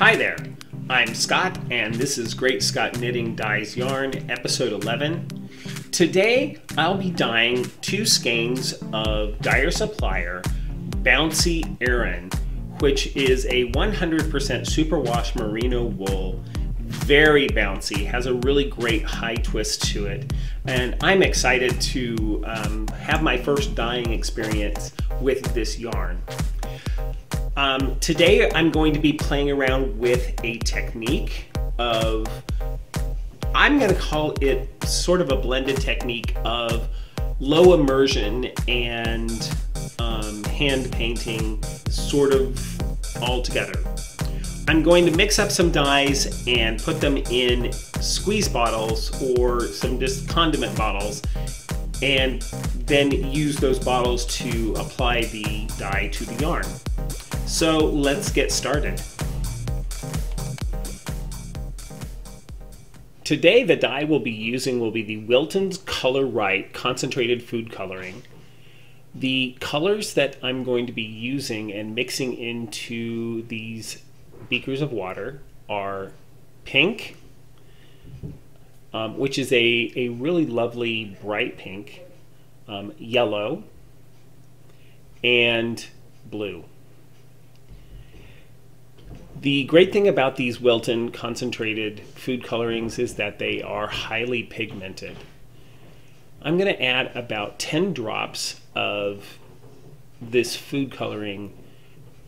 Hi there, I'm Scott, and this is Great Scott Knitting Dyes Yarn, episode 11. Today, I'll be dyeing two skeins of Dyer Supplier Bouncy Aran, which is a 100% superwash merino wool very bouncy, has a really great high twist to it. And I'm excited to um, have my first dyeing experience with this yarn. Um, today I'm going to be playing around with a technique of, I'm going to call it sort of a blended technique of low immersion and um, hand painting sort of all together. I'm going to mix up some dyes and put them in squeeze bottles or some just condiment bottles and then use those bottles to apply the dye to the yarn. So let's get started. Today the dye we'll be using will be the Wilton's Color Right Concentrated Food Coloring. The colors that I'm going to be using and mixing into these beakers of water are pink, um, which is a, a really lovely bright pink, um, yellow, and blue. The great thing about these Wilton concentrated food colorings is that they are highly pigmented. I'm going to add about 10 drops of this food coloring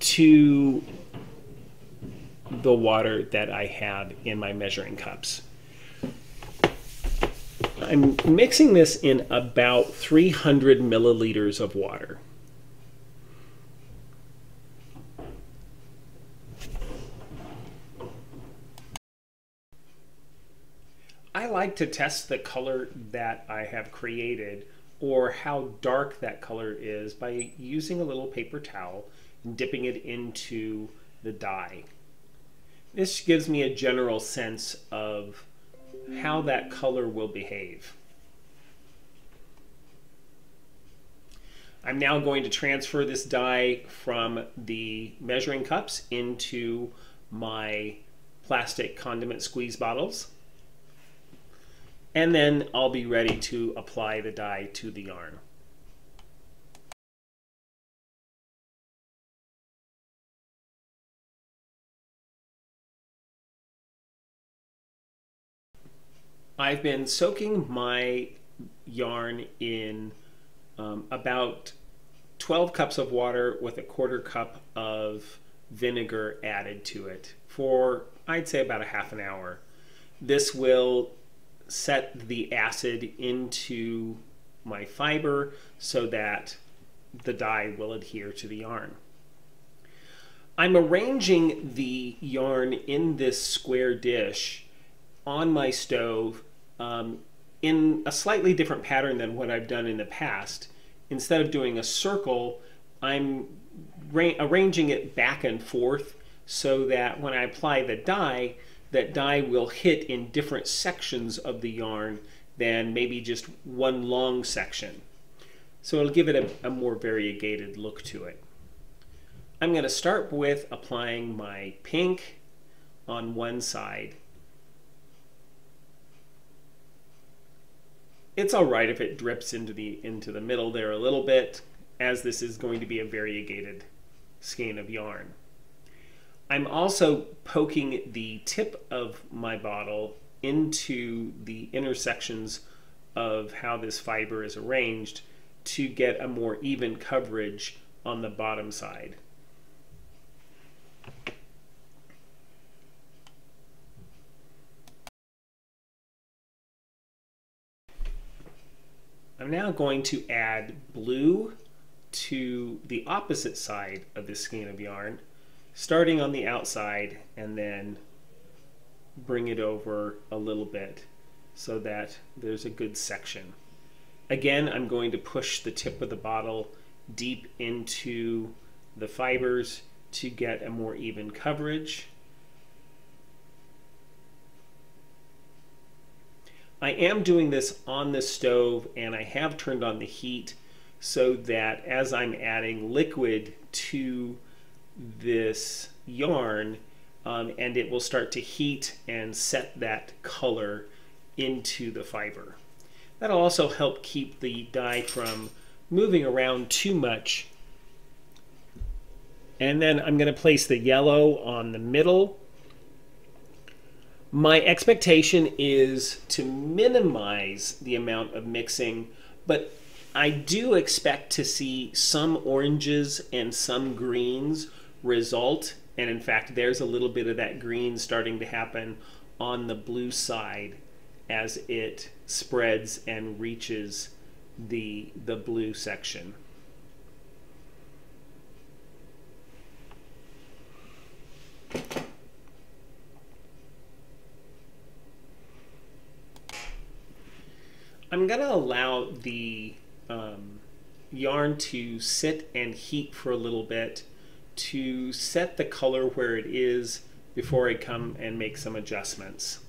to the water that I have in my measuring cups. I'm mixing this in about 300 milliliters of water. I like to test the color that I have created or how dark that color is by using a little paper towel and dipping it into the dye. This gives me a general sense of how that color will behave. I'm now going to transfer this dye from the measuring cups into my plastic condiment squeeze bottles. And then I'll be ready to apply the dye to the yarn. I've been soaking my yarn in um, about 12 cups of water with a quarter cup of vinegar added to it for I'd say about a half an hour. This will set the acid into my fiber so that the dye will adhere to the yarn. I'm arranging the yarn in this square dish on my stove um, in a slightly different pattern than what I've done in the past. Instead of doing a circle, I'm arranging it back and forth so that when I apply the dye, that dye will hit in different sections of the yarn than maybe just one long section. So it'll give it a, a more variegated look to it. I'm going to start with applying my pink on one side It's all right if it drips into the into the middle there a little bit, as this is going to be a variegated skein of yarn. I'm also poking the tip of my bottle into the intersections of how this fiber is arranged to get a more even coverage on the bottom side. I'm now going to add blue to the opposite side of this skein of yarn, starting on the outside and then bring it over a little bit so that there's a good section. Again, I'm going to push the tip of the bottle deep into the fibers to get a more even coverage. I am doing this on the stove and I have turned on the heat so that as I'm adding liquid to this yarn, um, and it will start to heat and set that color into the fiber. That'll also help keep the dye from moving around too much. And then I'm going to place the yellow on the middle. My expectation is to minimize the amount of mixing, but I do expect to see some oranges and some greens result. And in fact, there's a little bit of that green starting to happen on the blue side as it spreads and reaches the, the blue section. I'm going to allow the um, yarn to sit and heat for a little bit to set the color where it is before I come and make some adjustments.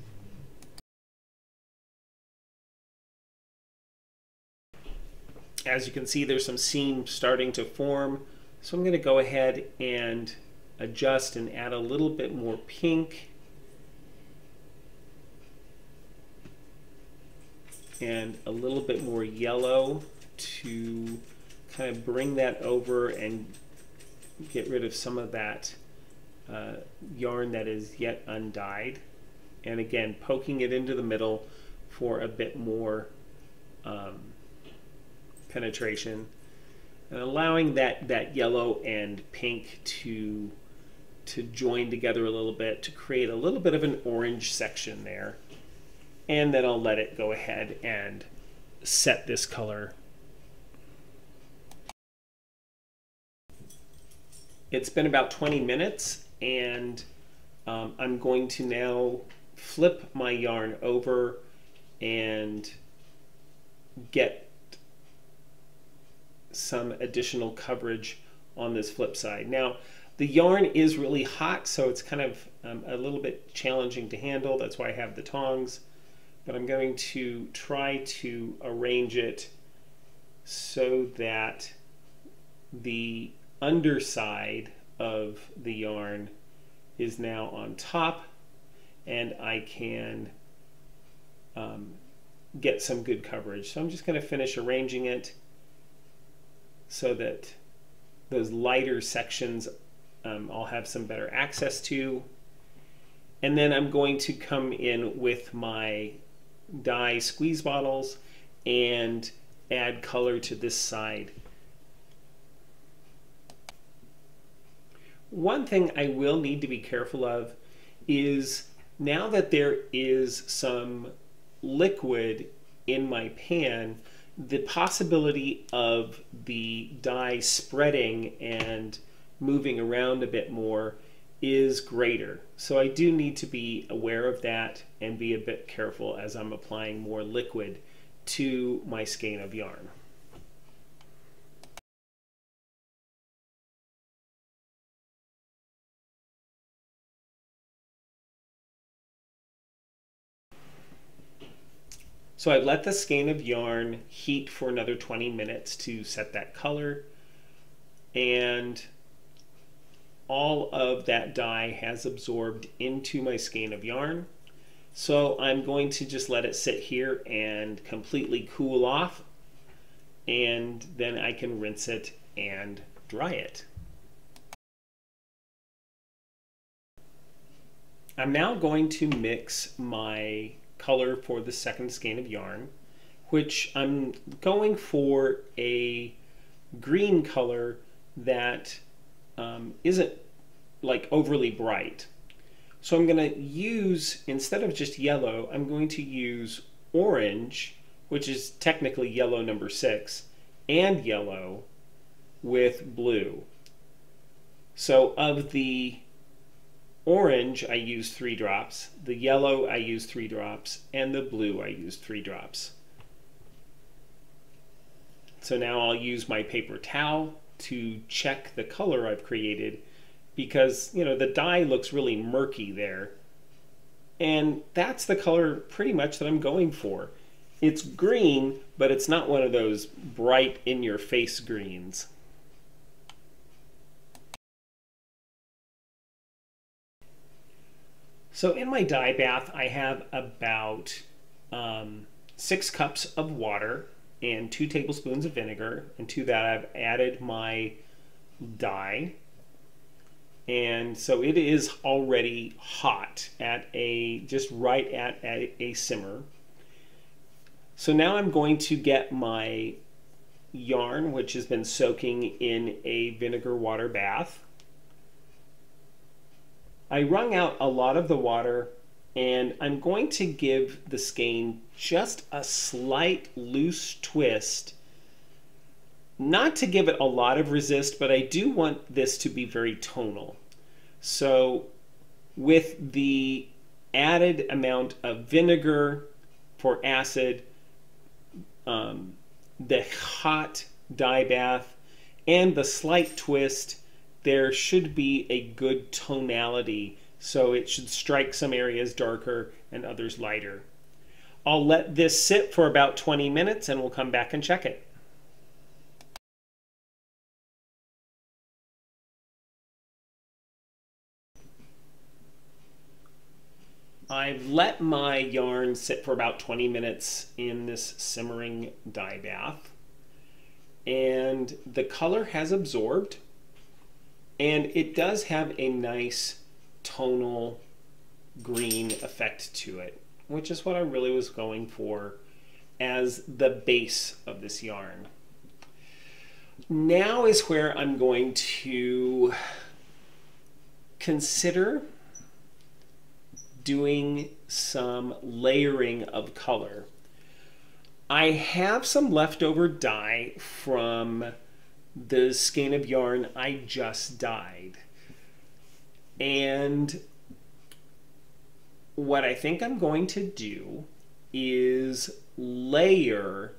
As you can see, there's some seam starting to form. So I'm going to go ahead and adjust and add a little bit more pink. And a little bit more yellow to kind of bring that over and get rid of some of that uh, yarn that is yet undyed. And again, poking it into the middle for a bit more um, penetration and allowing that, that yellow and pink to, to join together a little bit to create a little bit of an orange section there. And then I'll let it go ahead and set this color. It's been about 20 minutes and um, I'm going to now flip my yarn over and get some additional coverage on this flip side. Now, the yarn is really hot, so it's kind of um, a little bit challenging to handle. That's why I have the tongs. But I'm going to try to arrange it so that the underside of the yarn is now on top and I can um, get some good coverage. So I'm just going to finish arranging it so that those lighter sections um, I'll have some better access to. And then I'm going to come in with my dye squeeze bottles and add color to this side. One thing I will need to be careful of is now that there is some liquid in my pan, the possibility of the dye spreading and moving around a bit more is greater. So I do need to be aware of that and be a bit careful as I'm applying more liquid to my skein of yarn. So I let the skein of yarn heat for another 20 minutes to set that color. And all of that dye has absorbed into my skein of yarn. So I'm going to just let it sit here and completely cool off. And then I can rinse it and dry it. I'm now going to mix my color for the second skein of yarn, which I'm going for a green color that um, not like overly bright. So I'm going to use, instead of just yellow, I'm going to use orange, which is technically yellow number six, and yellow with blue. So of the orange, I use three drops. The yellow, I use three drops. And the blue, I use three drops. So now I'll use my paper towel to check the color I've created because, you know, the dye looks really murky there. And that's the color pretty much that I'm going for. It's green, but it's not one of those bright in-your-face greens. So in my dye bath, I have about um, six cups of water and two tablespoons of vinegar. And to that, I've added my dye. And so it is already hot at a, just right at, at a simmer. So now I'm going to get my yarn, which has been soaking in a vinegar water bath. I wrung out a lot of the water and I'm going to give the skein just a slight loose twist. Not to give it a lot of resist but I do want this to be very tonal. So with the added amount of vinegar for acid um, the hot dye bath and the slight twist there should be a good tonality, so it should strike some areas darker and others lighter. I'll let this sit for about 20 minutes and we'll come back and check it. I've let my yarn sit for about 20 minutes in this simmering dye bath and the color has absorbed and it does have a nice tonal green effect to it, which is what I really was going for as the base of this yarn. Now is where I'm going to consider doing some layering of color. I have some leftover dye from the skein of yarn I just dyed. And what I think I'm going to do is layer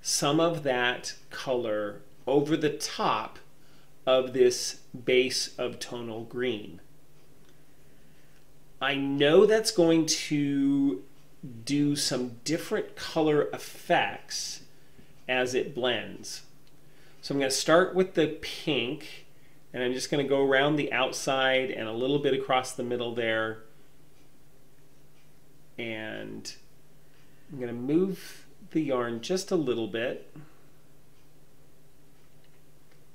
some of that color over the top of this base of tonal green. I know that's going to do some different color effects as it blends. So I'm going to start with the pink and I'm just going to go around the outside and a little bit across the middle there. And I'm going to move the yarn just a little bit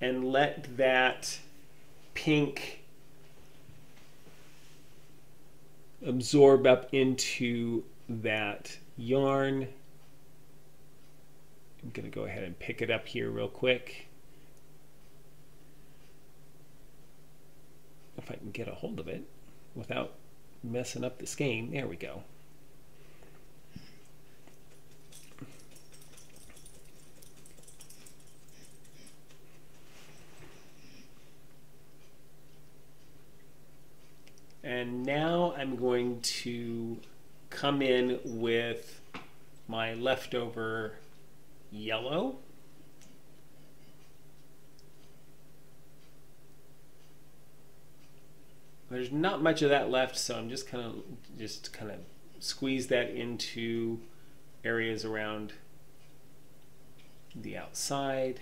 and let that pink absorb up into that yarn I'm going to go ahead and pick it up here real quick. If I can get a hold of it without messing up the skein. There we go. And now I'm going to come in with my leftover yellow. There's not much of that left, so I'm just kind of just kind of squeeze that into areas around the outside,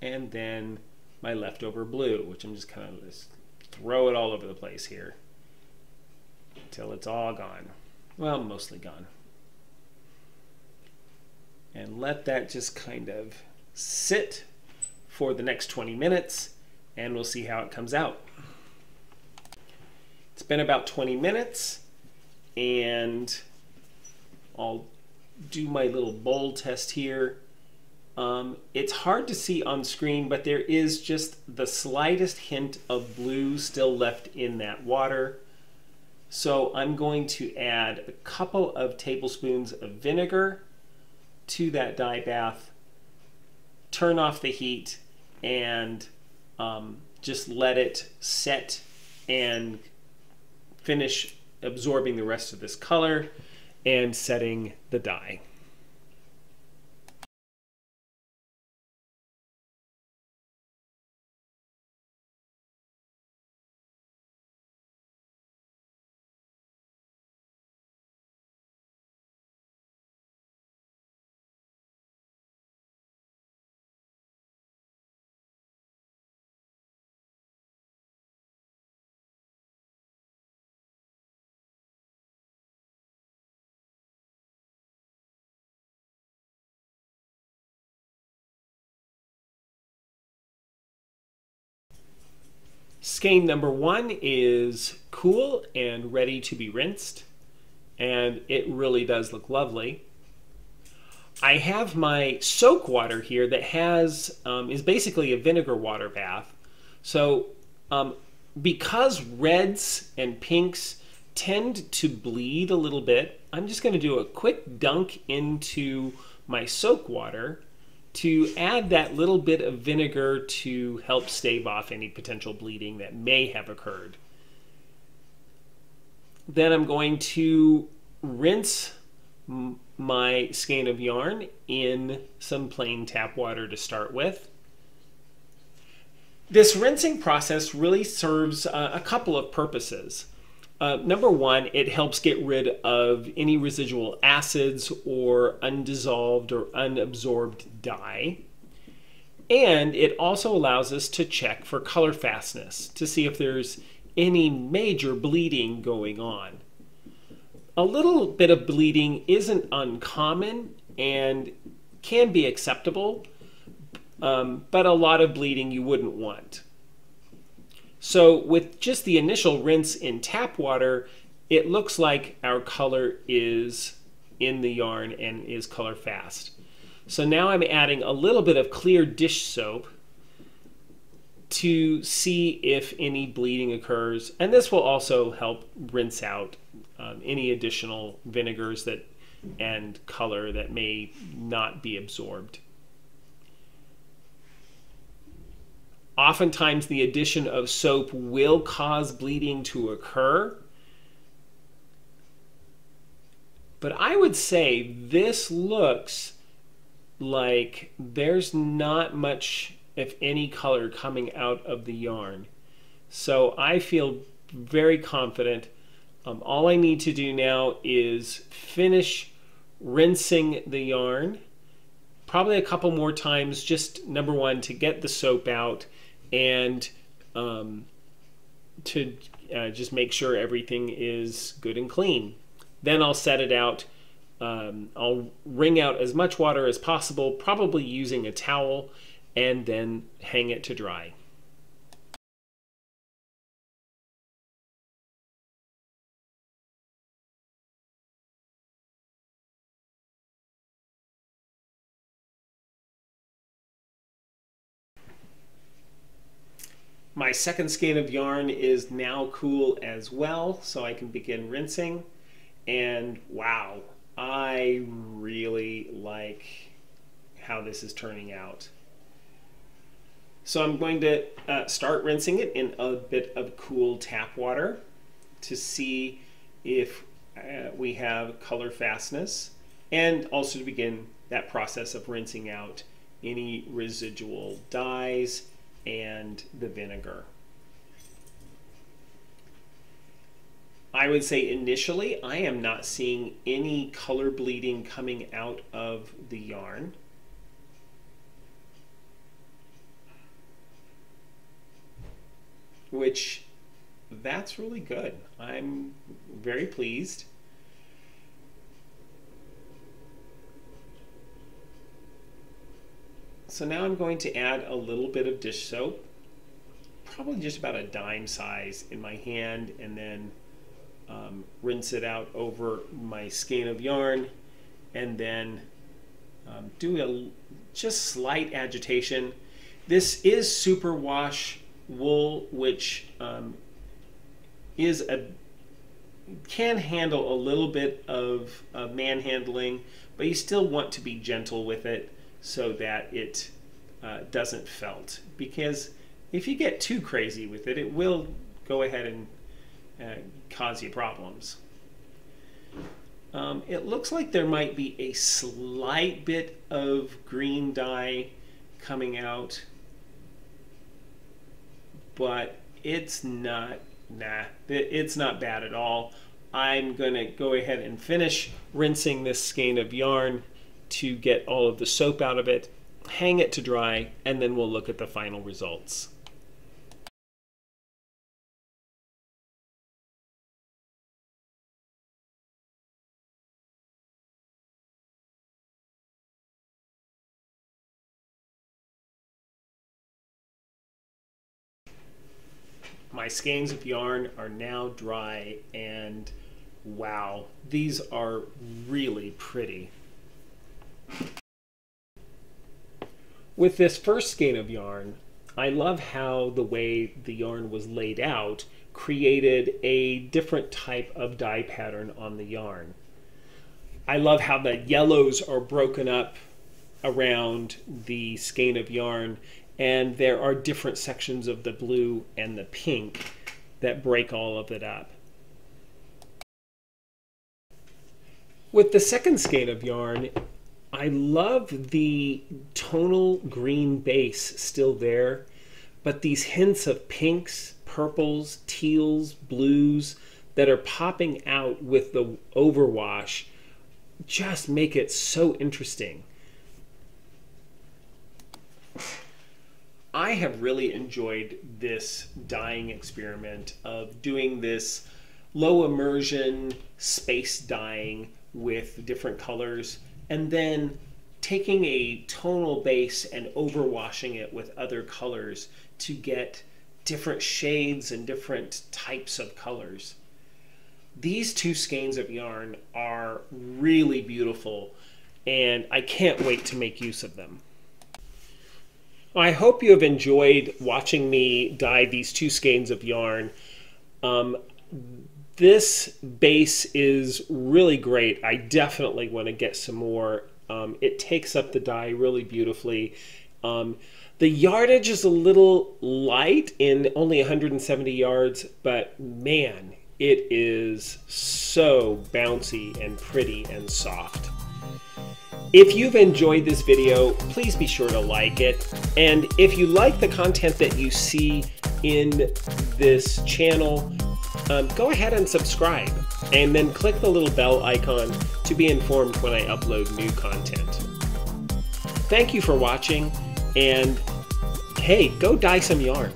and then my leftover blue, which I'm just kind of just throw it all over the place here until it's all gone. Well, mostly gone and let that just kind of sit for the next 20 minutes and we'll see how it comes out. It's been about 20 minutes and I'll do my little bowl test here. Um, it's hard to see on screen, but there is just the slightest hint of blue still left in that water. So I'm going to add a couple of tablespoons of vinegar to that dye bath, turn off the heat, and um, just let it set and finish absorbing the rest of this color and setting the dye. Skein number one is cool and ready to be rinsed, and it really does look lovely. I have my soak water here that has um, is basically a vinegar water bath. So um, because reds and pinks tend to bleed a little bit, I'm just going to do a quick dunk into my soak water to add that little bit of vinegar to help stave off any potential bleeding that may have occurred. Then I'm going to rinse my skein of yarn in some plain tap water to start with. This rinsing process really serves uh, a couple of purposes. Uh, number one, it helps get rid of any residual acids or undissolved or unabsorbed dye. And it also allows us to check for color fastness to see if there's any major bleeding going on. A little bit of bleeding isn't uncommon and can be acceptable, um, but a lot of bleeding you wouldn't want. So with just the initial rinse in tap water, it looks like our color is in the yarn and is color fast. So now I'm adding a little bit of clear dish soap to see if any bleeding occurs. And this will also help rinse out um, any additional vinegars that and color that may not be absorbed. Oftentimes, the addition of soap will cause bleeding to occur. But I would say this looks like there's not much, if any, color coming out of the yarn. So I feel very confident. Um, all I need to do now is finish rinsing the yarn probably a couple more times just number one to get the soap out and um, to uh, just make sure everything is good and clean. Then I'll set it out. Um, I'll wring out as much water as possible, probably using a towel, and then hang it to dry. My second skein of yarn is now cool as well, so I can begin rinsing. And wow, I really like how this is turning out. So I'm going to uh, start rinsing it in a bit of cool tap water to see if uh, we have color fastness and also to begin that process of rinsing out any residual dyes and the vinegar. I would say initially I am not seeing any color bleeding coming out of the yarn. Which that's really good. I'm very pleased. So now I'm going to add a little bit of dish soap, probably just about a dime size in my hand, and then um, rinse it out over my skein of yarn, and then um, do a just slight agitation. This is superwash wool, which um, is a can handle a little bit of uh, manhandling, but you still want to be gentle with it so that it uh, doesn't felt. Because if you get too crazy with it, it will go ahead and uh, cause you problems. Um, it looks like there might be a slight bit of green dye coming out, but it's not, nah, it's not bad at all. I'm going to go ahead and finish rinsing this skein of yarn to get all of the soap out of it, hang it to dry, and then we'll look at the final results. my skeins of yarn are now dry and wow, these are really pretty. With this first skein of yarn, I love how the way the yarn was laid out created a different type of dye pattern on the yarn. I love how the yellows are broken up around the skein of yarn and there are different sections of the blue and the pink that break all of it up. With the second skein of yarn, I love the tonal green base still there, but these hints of pinks, purples, teals, blues that are popping out with the overwash just make it so interesting. I have really enjoyed this dyeing experiment of doing this low immersion space dyeing with different colors and then taking a tonal base and overwashing it with other colors to get different shades and different types of colors. These two skeins of yarn are really beautiful and I can't wait to make use of them. I hope you have enjoyed watching me dye these two skeins of yarn. Um, this base is really great. I definitely want to get some more. Um, it takes up the dye really beautifully. Um, the yardage is a little light in only 170 yards, but man, it is so bouncy and pretty and soft. If you've enjoyed this video, please be sure to like it. And if you like the content that you see in this channel, um, go ahead and subscribe. And then click the little bell icon to be informed when I upload new content. Thank you for watching, and hey, go dye some yarn.